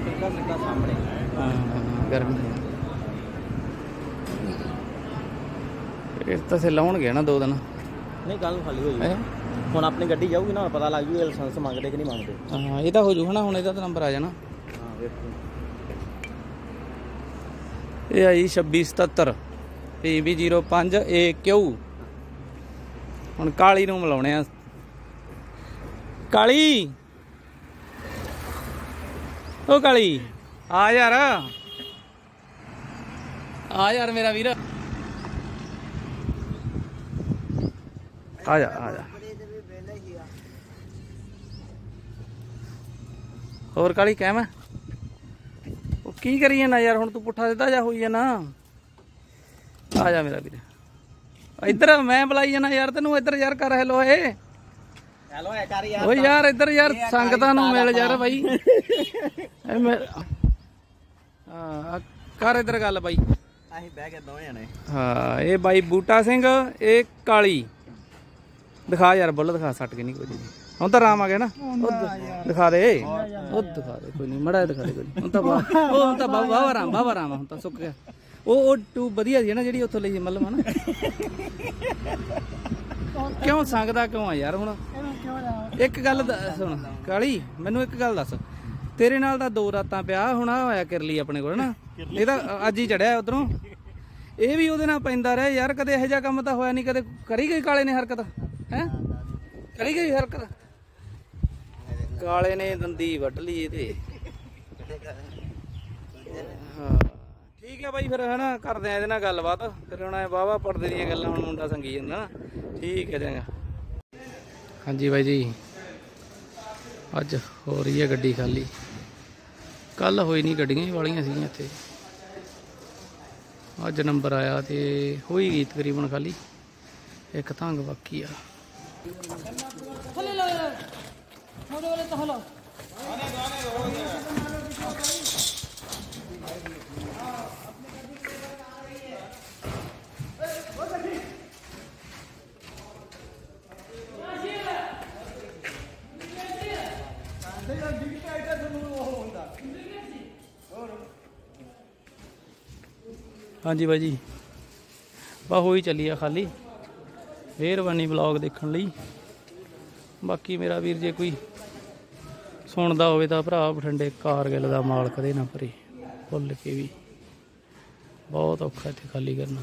ਸਿੱਧਾ ਸਿੱਧਾ ਸਾਹਮਣੇ ਹਾਂ ਗਰਮੀ ਇਹ ਤਾਂ ਸੇ ਲਾਉਣਗੇ ਨਾ ਦੋ ਦਿਨ। ਨਹੀਂ ਗੱਲ ਖਾਲੀ ਹੋਈ ਹੈਂ? ਹੁਣ ਆਪਣੀ ਗੱਡੀ ਜਾਊਗੀ ਨਾ ਪਤਾ ਲੱਗ ਜੂ ਲਾਇਸੈਂਸ ਮੰਗਦੇ ਕਿ ਨਹੀਂ ਮੰਗਦੇ। ਹਾਂ ਇਹ ਤਾਂ ਹੋ ਜੂ ਹਨਾ ਹੁਣ ਇਹਦਾ ਤਾਂ ਨੰਬਰ ਆ ਜਾਣਾ। ਹਾਂ ਵੇਖੋ। ਇਹ ਆਈ 2677 PB05 AQ ਹੁਣ ਕਾਲੀ ਨੂੰ ਮਿਲਾਉਣੇ ਆ। ਕਾਲੀ! ਓ ਕਾਲੀ ਆ ਯਾਰ। ਆ ਯਾਰ ਮੇਰਾ ਵੀਰ। ਆ ਜਾ ਆ ਜਾ। ਹੋਰ ਕਾਲੀ ਕਹਿ ਮੈਂ ਉਹ ਕੀ ਕਰੀ ਜਾਂਦਾ ਯਾਰ ਹੁਣ ਤੂੰ ਪੁੱਠਾ ਸਿੱਧਾ ਜਾ ਹੋਈ ਜਾਣਾ ਆ ਜਾ ਮੇਰਾ ਵੀਰ। ਇੱਧਰ ਮੈਂ ਬੁਲਾਈ ਜਾਣਾ ਯਾਰ ਤੈਨੂੰ ਇੱਧਰ ਯਾਰ ਕਰ ਹੈਲੋ ਏ। ਹੈਲੋ ਐ ਕਰ ਯਾਰ। ਓ ਯਾਰ ਇੱਧਰ ਯਾਰ ਸੰਗਤਾਂ ਨੂੰ ਮਿਲ ਯਾਰ ਬਾਈ। ਹਾਂ ਕਰ ਇੱਧਰ ਗੱਲ ਬਾਈ। ਅਸੀਂ ਬਹਿ ਕੇ ਦੋਵੇਂ ਜਣੇ। ਹਾਂ ਇਹ ਬਾਈ ਬੂਟਾ ਸਿੰਘ ਇਹ ਕਾਲੀ। ਦਿਖਾ ਯਾਰ ਬੁੱਲ ਦਿਖਾ ਸੱਟ ਕੇ ਨਹੀਂ ਕੋਈ ਹੁਣ ਤਾਂ ਆਰਾਮ ਆ ਗਿਆ ਨਾ। ਦਿਖਾ ਦੇ। ਉਹ ਦਿਖਾ ਦੇ ਕੋਈ ਨਹੀਂ ਮੜਾ ਦਿਖਾ ਦੇ ਕੋਈ। ਹੁਣ ਤਾਂ ਬਾ- ਉਹ ਹੁਣ ਤਾਂ ਬਾਬਾ ਆਰਾਮ ਬਾਬਾ ਆਰਾਮ ਹੁਣ ਤਾਂ ਸੁੱਕ ਗਿਆ। ਉਹ ਉਹ ਟੂਬ ਵਧੀਆ ਸੀ ਨਾ ਜਿਹੜੀ ਉੱਥੋਂ ਲਈ ਸੀ ਮੱਲਮ ਹਨਾ। ਕਿਉਂ ਸੰਗਦਾ ਕਿਉਂ ਆ ਯਾਰ ਹੁਣ? ਇੱਕ ਗੱਲ ਸੁਣ ਕਾਲੀ ਮੈਨੂੰ ਇੱਕ ਗੱਲ ਦੱਸ। ਤੇਰੇ ਨਾਲ ਤਾਂ ਦੋ ਰਾਤਾਂ ਪਿਆ ਹੁਣ ਆ ਹੋਇਆ ਕਿਰਲੀ ਆਪਣੇ ਕੋਲ ਨਾ। ਇਹ ਤਾਂ ਅੱਜ ਹੀ ਚੜਿਆ ਉਧਰੋਂ। ਇਹ ਵੀ ਉਹਦੇ ਨਾਲ ਪੈਂਦਾ ਰਿਹਾ ਯਾਰ ਕਦੇ ਇਹੋ ਜਿਹਾ ਕੰਮ ਤਾਂ ਹੋਇਆ ਨਹੀਂ ਕਦੇ ਕਰੀ ਗਈ ਕਾਲੇ ਨੇ ਹਰਕਤ? ਹੈ? ਕਰੀ ਗਈ ਹਰਕਤ? ਕਾਲੇ ਨੇ ਦੰਦੀ ਵੱਢ ਲਈ ਇਹਦੇ। ਹਾਂ ਠੀਕ ਹੈ ਬਾਈ ਫਿਰ ਹਨਾ ਕਰਦੇ ਆ ਇਹਦੇ ਨਾਲ ਗੱਲਬਾਤ। ਫਿਰ ਹੁਣ ਐ ਵਾਵਾ ਪੜਦੇ ਦੀਆਂ ਗੱਲਾਂ ਹੁਣ ਮੁੰਡਾ ਸੰਗੀ ਜਾਂਦਾ ਨਾ। ਠੀਕ ਹੈ ਚੰਗਾ। ਹਾਂਜੀ ਬਾਈ ਜੀ ਅੱਜ ਹੋ ਰਹੀ ਹੈ ਗੱਡੀ ਖਾਲੀ। ਕੱਲ ਹੋਈ ਨਹੀਂ ਗੱਡੀਆਂ ਹੀ ਵਾਲੀਆਂ ਸੀਗੀਆਂ ਇੱਥੇ। ਅੱਜ ਨੰਬਰ ਆਇਆ ਤੇ ਹੋਈ ਗਈ ਤਕਰੀਬਨ ਖਾਲੀ। ਇੱਕ ਤੰਗ ਬਾਕੀ ਆ। ਹਾਂਜੀ ਬਾਈ ਜੀ। ਬਾ ਹੋਈ ਚੱਲੀ ਆ ਖਾਲੀ। ਮਿਹਰਬਾਨੀ ਵਲੌਗ ਦੇਖਣ ਲਈ। ਬਾਕੀ ਮੇਰਾ ਵੀਰ ਜੇ ਕੋਈ ਸੁਣਦਾ ਹੋਵੇ ਤਾਂ ਭਰਾ ਬਠਿੰਡੇ ਕਾਰਗਿਲ ਦਾ ਮਾਲਕ ਦੇ ਨਾ ਭਰੇ। ਭੁੱਲ ਕੇ ਵੀ। ਬਹੁਤ ਔਖਾ ਇੱਥੇ ਖਾਲੀ ਕਰਨਾ।